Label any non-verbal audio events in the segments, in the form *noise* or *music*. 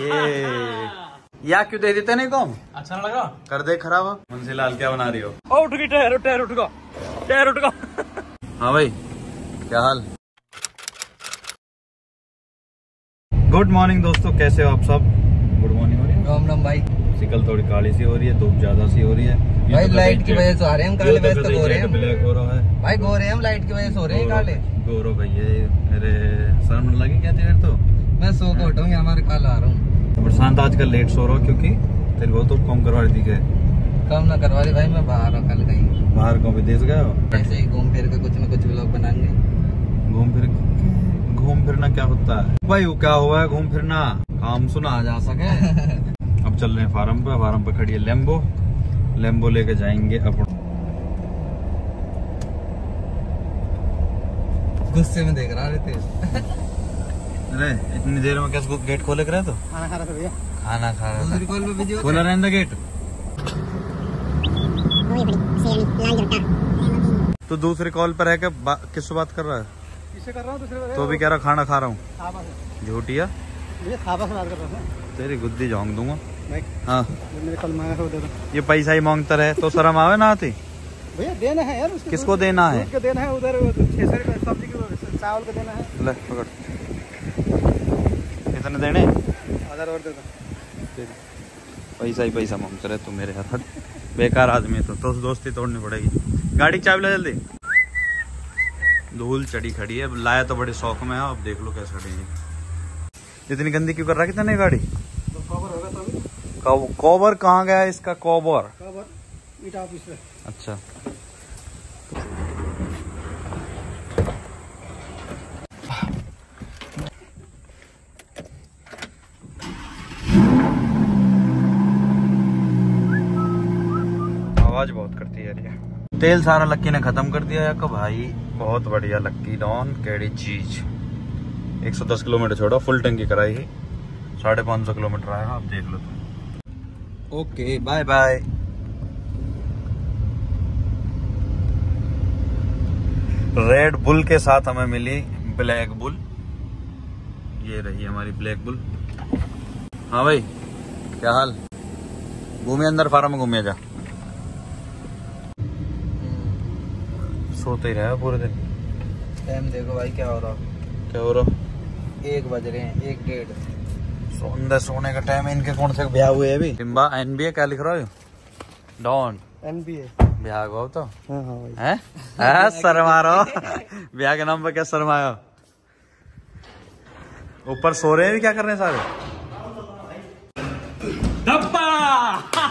ये। या क्यों दे देते नहीं कौन अच्छा ना लगा? कर दे खराब। मुंशी लाल क्या बना रही हो? ओ उठ गई टायर टायर उठ गया टायर उठ गया हाँ भाई क्या हाल? गुड मॉर्निंग दोस्तों कैसे हो आप सब? गुड मॉर्निंग हो रही है राम राम भाई। सिकल थोड़ी काली सी हो रही है धूप ज़्यादा सी हो रही है। भाई तो लाइट की वजह से आ रहे हैं हम काले वैसे तो गोरे हैं ब्लैक हो रहा है। भाई गोरे हम लाइट की वजह से हो रहे हैं काले। गोरो भैया मेरे शर्म न लगी क्या तेरे तो? मैं सो के उठाऊँगी हमारे कल आ रहा हूँ। प्रशांत आजकल लेट सो रहा हूँ क्योंकि तेरे को तो कम करवा दी है कम ना करवा रही भाई मैं बाहर हूँ कल कहीं। बाहर को विदेश गए हो? ऐसे ही घूम फिर के कुछ ना कुछ व्लॉग बनाएँगे। घूम फिर घूम फिरना क्या होता है? भाई वो क्या हुआ है घूम फिरना? काम सुना आ जा सके। *laughs* अब चल रहे हैं फार्म पे फार्म पे खड़ी है लेम्बो लेम्बो लेके जाएँगे अपन। गुस्से में देख रहा थे *laughs* अरे इतनी देर में कैसे गेट खोले कर रहे तो? खाना खा रहा था भैया। खाना खा रहा दूसरी कॉल पे था। खोला रहने गेट तो दूसरी कॉल पर है कि किससे बात कर रहा है? किससे कर रहा हूँ? दूसरे तो भी कह रहा खाना खा रहा हूँ। झूठिया? रहा तेरी गुद्दी झोंक दूँगा। हाँ। दो ये पैसा ही माँगता रहे तो शर्म आवे ना आती? भैया देना है यार किसको देना है? देना है उधर का चावल का देना है। कितने देने? और पैसा ही पैसा माँगता रहे तू मेरे यार बेकार आदमी तो तो दोस्ती तोड़नी पड़ेगी। गाड़ी चाबी ले जल्दी। धूल चढ़ी खड़ी है। लाया तो बड़े शौक में है। अब देख लो कैसे खड़ी है। इतनी गंदी क्यों कर रहा है कितने गाड़ी? तो कवर तो कहाँ गया इसका कॉबर कवर ईटा ऑफ़िस में अच्छा आवाज़ बहुत करती है यार ये तेल सारा लक्की ने खत्म कर दिया यार भाई, बहुत बढ़िया लक्की, डॉन, केड़ी चीज़। 110 किलोमीटर छोड़ा, फुल टंकी कराई है। साढ़े पाँच सौ किलोमीटर आया, आप देख लो तुम okay, bye bye. Red Bull के साथ हमें मिली ब्लैक बुल। ये रही हमारी ब्लैक बुल। हाँ भाई, क्या हाल? घूमे अंदर फार्म में घूमे जा। सोते ही रहे पूरे दिन। टाइम देखो भाई क्या हो रहा? क्या हो रहा? एक बज रहे हैं एक डेढ़। सोने सोने का टाइम है इनके कौन से ब्याह हुए अभी? टिम्बा एनबीए क्या लिख रहा हो? डॉन। एन बी ए ब्याह गो तो। हाँ हाँ भाई। हैं? हैं? शर्मा रहो ब्याह के नाम पर क्या शर्माया ऊपर सो रहे हैं भी क्या कर रहे हैं सारे? डब्बा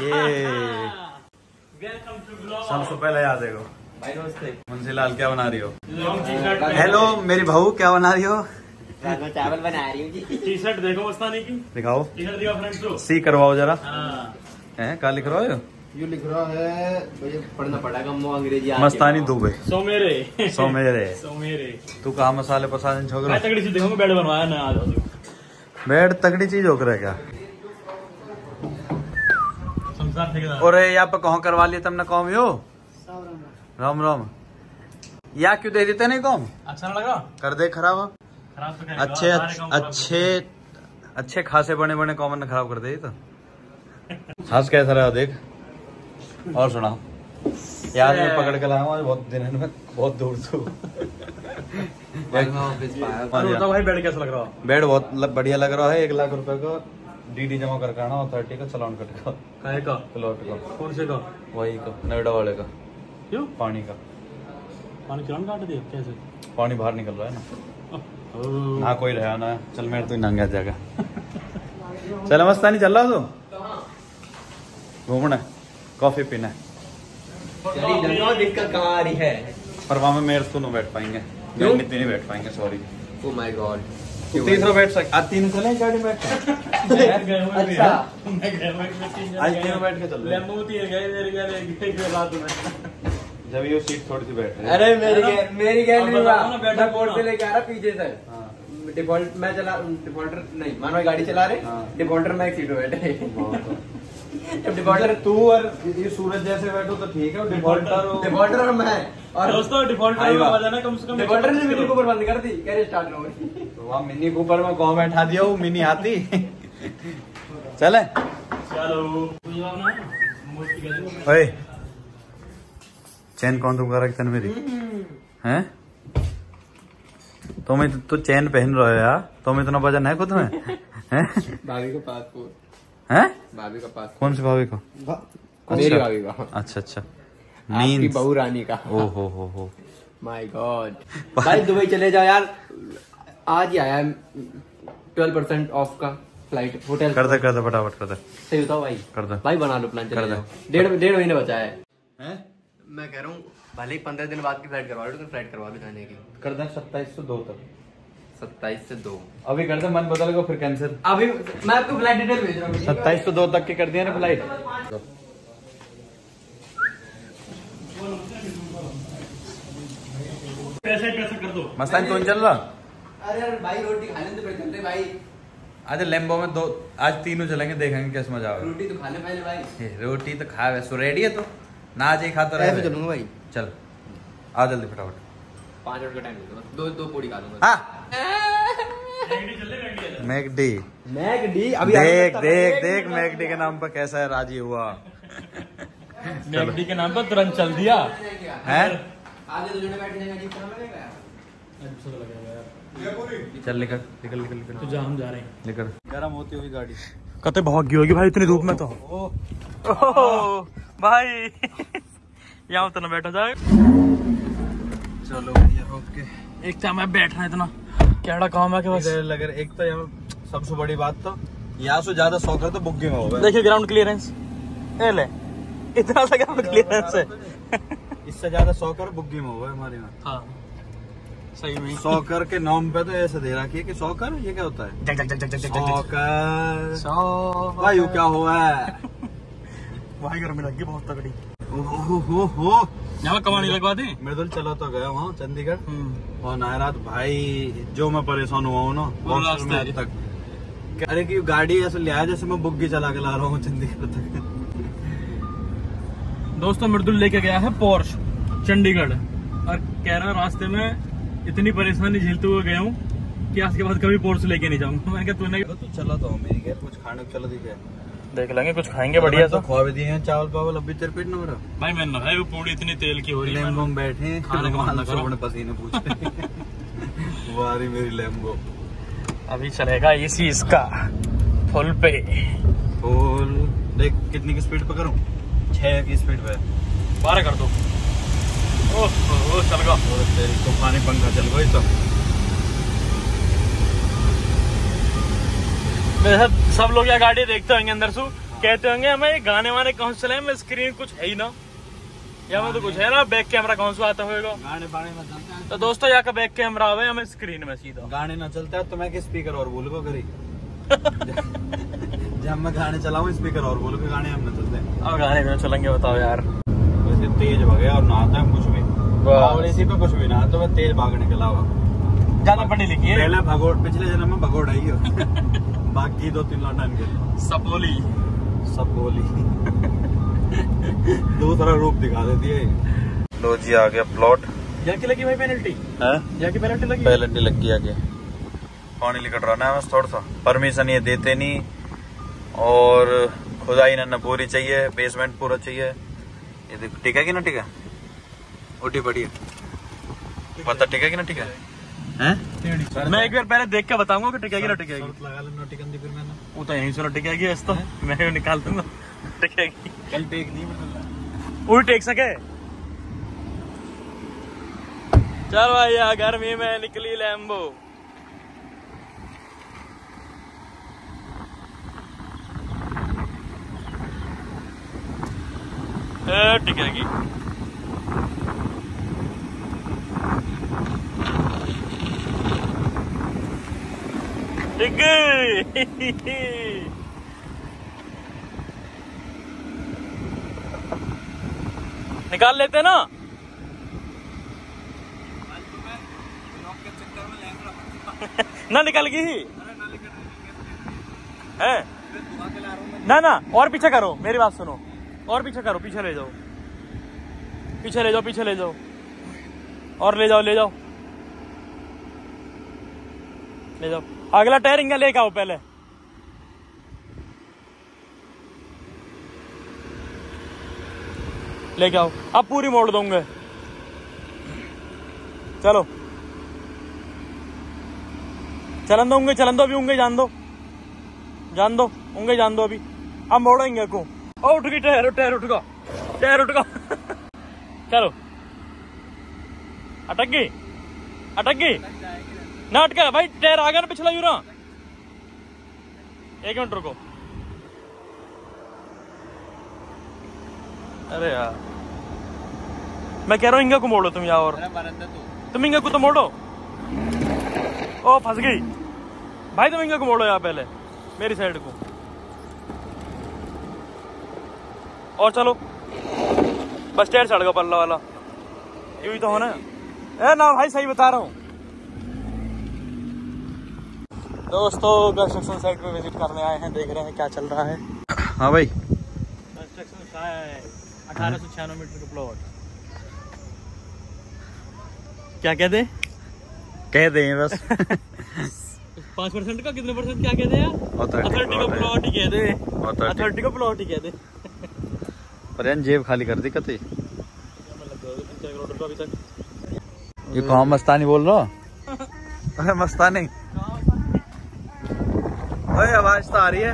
ये। वेलकम टू ब्लॉग सबसे पहले याद नमस्ते मुंशी लाल क्या बना रही हो? हेलो मेरी बहू क्या बना रही हो? चावल बना रही हूँ जी। टी शर्ट देखो मस्तानी की। दिखाओ। टी शर्ट दिखा फ्रेंड्स को सी करवाओ जरा। है। हैं क्या लिख रहे हो? यू लिख रहा है भैया पढ़ना पड़ेगा मो अंग्रेज़ी मस्तानी दुबे। सो मेरे सो मेरे सो मेरे तू कहा मसाले पसाने छोकरा मैं तगड़ी सी देखूँगा बेड बनवाया ना आज। बेड तगड़ी चीज़ हो रहा क्या? संसार ठेकेदार। और यहाँ पे कहाँ करवा लिया तुमने कौम यो? राम राम। या क्यों दे देते नहीं कौम अच्छा ना लगा। कर दे खराब। खराब तो अच्छे अच्छे अच्छे खासे बने बने कॉमन ने खराब कर दे तो। हंस कैसा रहा देख। और सुना। याद में पकड़ के लाया आज बहुत दिन में बहुत दूर से। भाई मैं ऑफ़िस पाया। अरे बताओ भाई बेड कैसा लग रहा है? बेड बहुत बढ़िया लग रहा है। एक लाख रुपए का डीडी जमा करके आना और थर्टी का चलान कट का। काहे का? प्लॉट का। कौन से का? वही का नोएडा वाले का। क्यों? पानी का। पानी चलान काट दिया कैसे पानी बाहर निकल रहा है ना। ना कोई रहा ना। चल मेरे तो नंगा जाएगा। चल मस्ता नहीं चल रहा तू। घूमना कॉफ़ी पीना है। दिक्कत कहाँ आ रही है? पर वहाँ में मेरे तो नहीं बैठ पाएँगे। नितिन नहीं बैठ पाएँगे सॉरी ओ माय गॉड तीसरा बैठ सक आज तीन चले गाड़ी में बैठ अच्छा। है। मैं आज। तीनों बैठ के चल रहे हैं। जब ये सीट थोड़ी सी बैठ अरे मेरी है मेरी गैलरी बोर्ड लेके आ रहा पीछे से। हाँ, डिफ़ॉल्ट मैं चला डिफॉल्टर नहीं मान गाड़ी चला रहे हाँ। डिफॉल्टर में एक सीट बैठे। जब डिफॉल्टर तू और ये सूरज जैसे बैठो तो ठीक है डिफॉल्टर डिफॉल्टर और मैं और दोस्तों डिफॉल्टर में बात। बजाना कम से कम डिफॉल्टर ने मिनी को बंद कर दी कह रहे स्टार्ट हो गई तो वहाँ मिनी कूपर में कौन बैठा दिया वो मिनी हाथी चले। चलो ओए। चैन कौन तुम कर रखी मेरी? हैं? तुम इत- तो चैन पहन रहे हो यार। तुम इतना वज़न है खुद में? भाभी का पासपोर्ट हैं? भाभी का पासपोर्ट कौन सी भाभी को? मेरी भाभी का। अच्छा अच्छा। आपकी मीन बहू रानी का। ओ हो हो। हो माय गॉड भाई दुबई चले जाओ यार। आज ही आया ट्वेल्व परसेंट ऑफ़ का फ़्लाइट होटल। कर दे कर दे फटाफट कर दे। सही बताओ भाई। कर दे। भाई बना लो प्लान कर चले दे। जाओ। डेढ़ डेढ़ महीने बचा है। हैं? मैं कह रहा हूँ भले ही पंद्रह दिन बाद की फ़्लाइट करवा लो तो फ़्लाइट करवा लो जाने की कर दे सत्ताईस से दो तक। सत्ताईस से दो। अभी कर दे मन बदल गो फिर कैंसिल अभी मैं आपको फ़्लाइट डिटेल भेज रहा हूँ। सत्ताईस से दो तक के कर दिया ना फ़्लाइट पैसे पैसे कर दो। मस्तान कौन चल रहा अरे यार भाई रोटी खाने तो फिर चलते भाई। आज लेम्बो में दो आज तीनों चलेंगे देखेंगे कैसे मज़ा आएगा। रोटी तो खाने पहले भाई। रोटी तो खा वैसे रेडी है तो? ना आज ही खाता ऐसे रहे चलूँगा भाई। चल आ जल्दी फटाफट। पाँच मिनट का टाइम दे दो दो दो पूरी खा लूँगा। हाँ। मैकडी मैगडी देख देख देख मैकडी के नाम पर कैसा है राज़ी हुआ। *laughs* मैगडी के नाम पर तुरंत चल दिया। है? अजीब तरह लगेगा चल निकल निकल निकल निकल। तो जा हम जा रहे हैं। निकल। गर्म होती हुई गाड़ी। कते बहुत गी होगी भाई इतनी धूप में तो। भाई। यहाँ तो ना बैठा जाए। चलो भैया ओके। एक टाइम मैं बैठना इतना। केड़ा काम है कि बस? लग रहा एक तो यहाँ सबसे बड़ी बात तो यहाँ से ज़्यादा शौक है तो बुकिंग हो गए देखिए ग्राउंड क्लियरेंस ए ले। इतना सा ग्राउंड क्लियरेंस है। इससे ज़्यादा सौकर बुकिंग हो गए हमारे यहाँ हाँ। सही में। सौकर के नाम पे तो ऐसे दे रखी है कि सौकर ये क्या होता है? जग जग जग जग जग जग जग। सौकर सौ क्या हुआ है? *laughs* भाई गर्मी लगी बहुत तगड़ी। हो हो। यहाँ कमानी लगवा दी? मृदुल चला तो गया वहाँ चंडीगढ़। हम्म। और नायरात भाई जो मैं परेशान हुआ हूँ ना हॉस्टल आ अब अरे कि गाड़ी ऐसे ले आया जैसे मैं बुग्गी चला के ला रहा हूँ चंडीगढ़ तक। दोस्तों मृदुल लेके गया है पोर्श चंडीगढ़। और कह रहा है रास्ते में इतनी परेशानी झेलते हुए गया हूँ कि आज के बाद कभी पोर्श लेके नहीं जाऊँगा। मैं क्या तूने तो चला तो मेरी गैर कुछ खाने को चला दी क्या देख लेंगे कुछ खाएँगे बढ़िया तो सा खवा भी दिए हैं चावल पावल अभी तेरे पेट न हो। भाई मैंने भाई वो पूरी इतनी तेल की हो रही है लेम्बो मैंने- में बैठे खाने का मन। अपने पसीने पूछ *laughs* वारी मेरी लेम्बो। अभी चलेगा इसी इसका फुल पे। फुल देख कितनी की स्पीड पे करूँ? छह की स्पीड पे। बारह कर दो। ओह चल तेरी तूफानी पंखा चल गई तो वैसे सब लोग यहाँ गाड़ी देखते होंगे अंदर से। कहते होंगे हमें ये गाने वाने कौन से में स्क्रीन कुछ है ही ना। या में तो कुछ है ना बैक कैमरा कौन सा आता होगा गाने बाने में चलता है। तो दोस्तों यहाँ का बैक कैमरा आवे हमें स्क्रीन में सीधा। गाने ना चलता है तो मैं स्पीकर और बोल को करी जब मैं गाने चलाऊं स्पीकर और बोल के गाने हम ना चलते हैं। अब गाने में चलेंगे बताओ यार। वैसे तेज भगे और नहाता है कुछ भी। और इसी पे कुछ भी ना तो मैं तेज भागने के अलावा ज़्यादा पढ़ी लिखी है पहले भगोड़ पिछले जन्म में भगोड़ आई हो बाकी दो तीन लौटन के सपोली सब बोली दूसरा रूप दिखा देती है लो जी आ गया प्लॉट यहाँ की लगी भाई पेनल्टी है यहाँ की पेनल्टी लगी पहले लग गया आगे पानी लिकट रहा है बस थोड़ा सा परमिशन ये देते नहीं और खुदाई ना पूरी चाहिए बेसमेंट पूरा चाहिए ये देखो है कि ना है उठी पड़ी है। पता है कि ना ठीक है? मैं एक बार पहले देख के बताऊँगा कि टिकेगी ना टिकेगी वो तो यहीं से ना टिकेगी इस तो। मैं निकाल दूँगा। टिकेगी कल टेक नहीं मतलब वो टेक सके। चल भाई यार गर्मी में निकली लैम्बो टिकेगी टिक निकाल लेते ना? ना निकल गई है? ना ना, और पीछे करो, मेरी बात सुनो। और पीछे करो, पीछे ले जाओ। पीछे ले जाओ, पीछे ले जाओ। और ले जाओ ले जाओ। ले जाओ। अगला टायर इंगा लेके आओ पहले। लेके आओ। अब पूरी मोड़ दूँगे। चलो। चलन दो उंगे चलन दो अभी उंगे जान दो। जान दो उंगे जान दो अभी। अब मोड़ेंगे को। ओ उठ गई टायर टायर उठ गया टायर उठ गया चलो। अटक गई? अटक गई? ना अटका। भाई टायर आ गया ना पिछला यूरा। एक मिनट रुको। अरे यार। मैं कह रहा हूँ इंगा को मोड़ो तुम यहाँ और। तुम इंगा को तो मोड़ो। ओ फंस गई। भाई तुम इंगा को मोड़ो यहाँ पहले मेरी साइड को। और चलो। बस स्टैंड चढ़ गया पल्ला वाला। यही तो होना है। ना भाई सही बता रहा हूँ। दोस्तों कंस्ट्रक्शन साइट पे विज़िट करने आए हैं। देख रहे हैं क्या चल रहा है। हाँ भाई। कंस्ट्रक्शन अठारह सौ छियानवे मीटर प्लॉट क्या कहते कह दें बस। *laughs* पाँच परसेंट का? कितने परसेंट क्या कहते हैं अथॉरिटी का प्लॉट ही। कहते हैं Authority। अथॉरिटी का प्लॉट ही कहते पर यार जेब खाली कर दी कते ये कहाँ मस्तानी बोल रहा अरे मस्तानी। ओए आवाज़ तो आ रही है।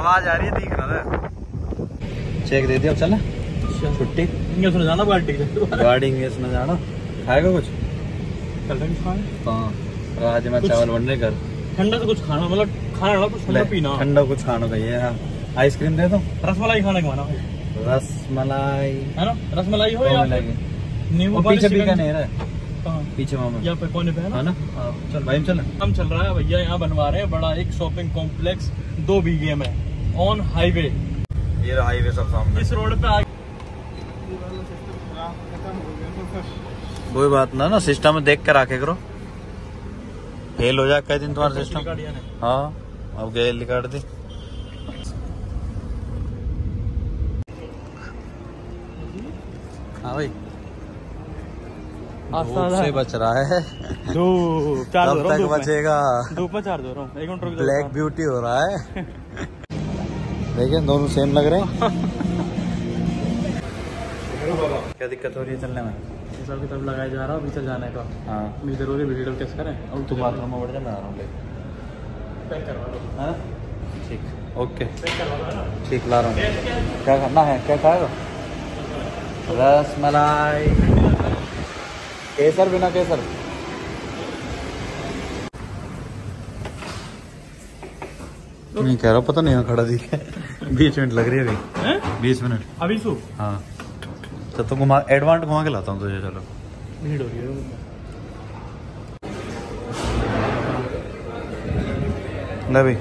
आवाज़ आ रही है दिख रहा है। चेक दे दिया अब चल। छुट्टी। इंगे सुन जाना। से गाड़ी इंग्लिश में जाना खाएगा कुछ? रहे हैं। खाने हाँ राजमा चावल बनने कर। ठंडा से कुछ खाना मतलब खाना कुछ ठंडा पीना। ठंडा कुछ खाना हाँ। आइसक्रीम दे दो। रसमलाई खाने का माना? रस मलाई है ना? रसमलाई हो या नींबू पीछे नहीं है पीछे यहाँ पे कोने पे है है ना? ना हाँ चल भाई चल काम चल रहा है भैया यहाँ बनवा रहे हैं बड़ा एक शॉपिंग कॉम्प्लेक्स दो बीघे में ऑन हाईवे ये रहा हाईवे सब सामने। इस रोड पे आगे कोई बात ना ना सिस्टम देख कर आके करो। फेल हो जाए कई दिन तुम्हारा सिस्टम हाँ। अब गए निकाल दी। हाँ भाई। से बच रहा है। दो चार कब तक बचेगा? धूप में चार दो रहा हूँ एक मिनट रुक ब्लैक ब्यूटी हो रहा है। देखिए दोनों सेम लग रहे हैं। क्या दिक्कत हो रही है चलने में? हिसाब किताब लगाया जा रहा है अभी चल जाने का। हाँ। अभी ज़रूरी वीडियो कैसे करें। अब तू बाथरूम में बढ़ जा मैं आ रहा हूँ पैक करवा लो। हाँ? ठीक। ओके पैक करवा लो ना? ठीक ला रहा हूँ। क्या? करना है? क्या खाएगा? रस मलाई। केसर बिना केसर। नहीं कह रहा पता नहीं यहाँ खड़ा दिख बीस मिनट लग रही है अभी। बीस मिनट। अभी सु? हाँ। तो तो घुमा एडवांट घुमा के लाता हूँ तुझे चलो। भीड़ हो रही है। ले भाई।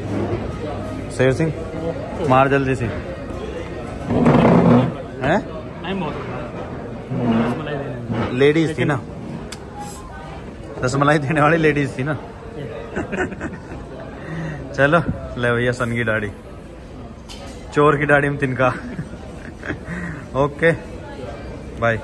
शेर सिंह मार जल्दी से। हैं? टाइम बहुत हो रहा है रसमलाई देने में। लेडीज़ थी ना। रसमलाई देने वाली लेडीज़ थी ना। चलो ले भैया सन की दाढ़ी। चोर की दाढ़ी में तिनका। Okay bye